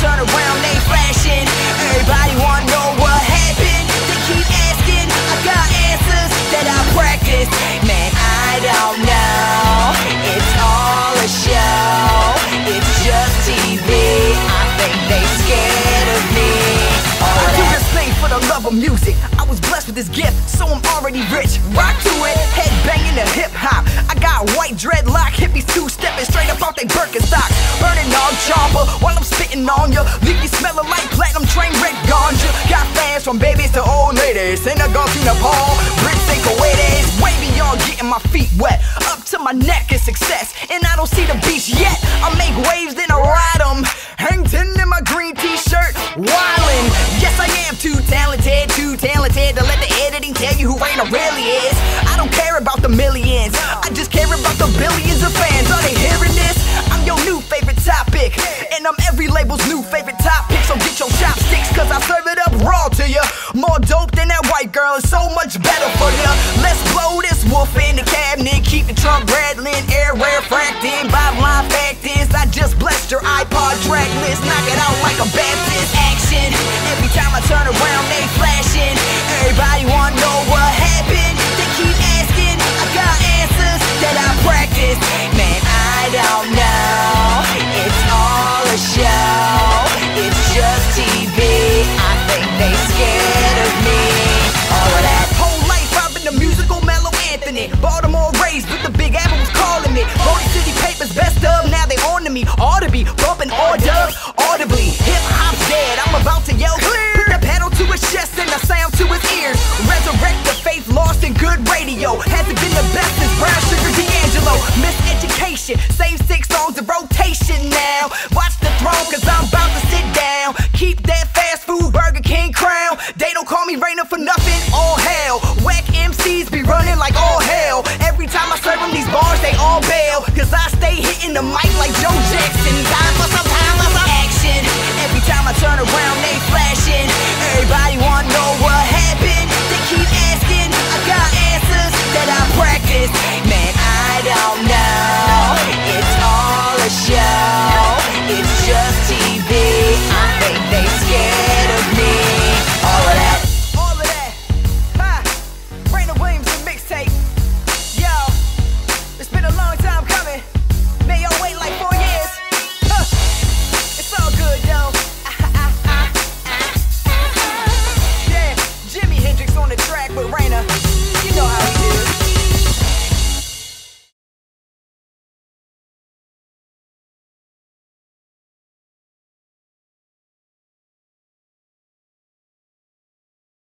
turn around, they flashing. Everybody wanna know what happened. They keep asking, I got answers that I practice. Man, I don't know. It's all a show. It's just TV. I think they scared of me. All I do this thing for the love of music. I was blessed with this gift, so I'm already rich. Rock to it, head banging to hip hop. I got white dreadlock, hippies two stepping straight up out they Birkenstocks. Burning nag champa while I'm spitting on ya. Leave you smelling like platinum train wreck ganja. Got fans from babies to old ladies. Senegal to Nepal, Brits and Kuwaitis. Way beyond getting my feet wet. Up to my neck is success, and I don't see the beach yet. I make waves, then I ride 'em. Hang in my green t-shirt, wildin'. Yes, I am too talented, too talented to let the editing tell you who Reina really is. I don't care about the millions, I just care about the billions of fans. Are they hearing this? I'm your new favorite topic, and I'm every track knock it out like a Baptist. action. Every time I turn around, they flashing. Everybody wanna know what happened. They keep asking, I got answers that I practice. Man, I don't know. It's all a show. It's just TV. I think they scared of me. All of that. Whole life I've been the musical Melo Anthony. Baltimore raised, but the running like all hell. Every time I serve them these bars, they all bail. Cause I stay hitting the mic